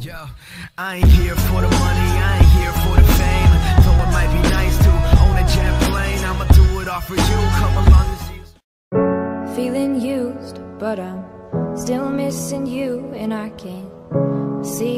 Yo, I ain't here for the money, I ain't here for the fame. Though it might be nice to own a jet plane, I'ma do it all for you. Come along and see. Feeling used, but I'm still missing you, and I can't see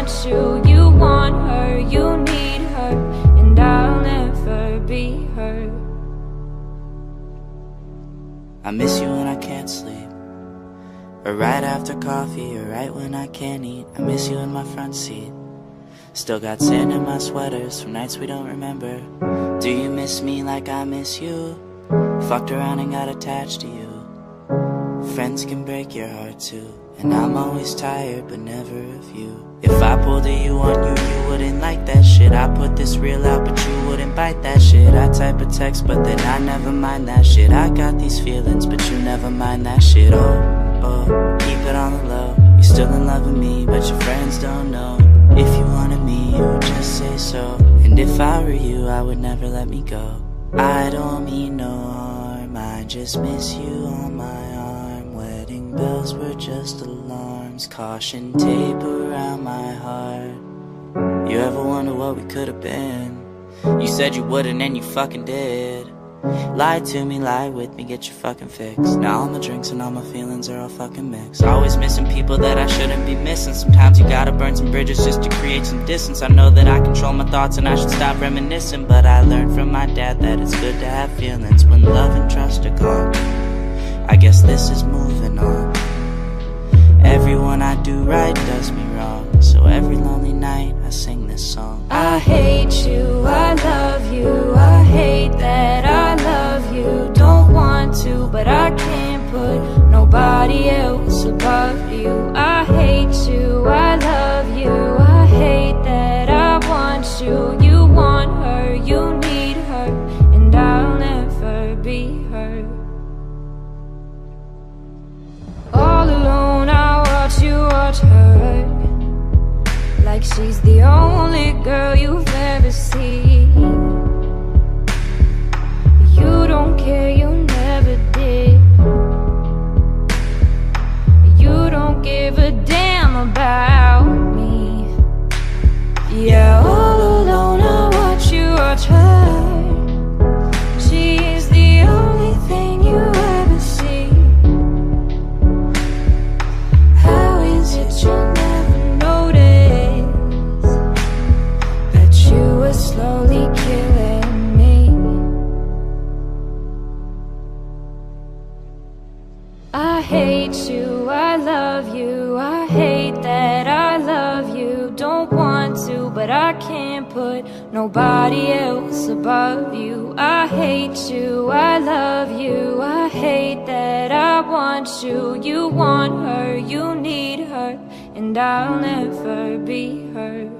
You want her, you need her, and I'll never be her. I miss you when I can't sleep. Or right after coffee, or right when I can't eat. I miss you in my front seat. Still got sand in my sweaters from nights we don't remember. Do you miss me like I miss you? Fucked around and got attached to you. Friends can break your heart too. And I'm always tired, but never of you. If I pulled a you on you, you wouldn't like that shit. I put this real out, but you wouldn't bite that shit. I type a text, but then I never mind that shit. I got these feelings, but you never mind that shit. Oh oh Keep it on the low You're still in love with me But your friends don't know If you wanted me, you would just say so And if I were you, I would never let me go I don't mean no harm I just miss you on my Bells were just alarms Caution tape around my heart. You ever wonder what we could have been? You said you wouldn't and you fucking did. Lie to me, lie with me, get your fucking fix. Now all my drinks and all my feelings are all fucking mixed. Always missing people that I shouldn't be missing. Sometimes you gotta burn some bridges just to create some distance. I know that I control my thoughts and I should stop reminiscing But I learned from my dad that it's good to have feelings When love and trust are gone. I guess this is moving on Everyone I do right does me wrong Like she's the only girl you've ever seen hate you, I love you, I hate that I love you. Don't want to, but I can't put nobody else above you. I hate you, I love you, I hate that I want you. You want her, you need her, and I'll never be her.